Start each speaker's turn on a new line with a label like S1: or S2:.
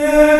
S1: Yeah.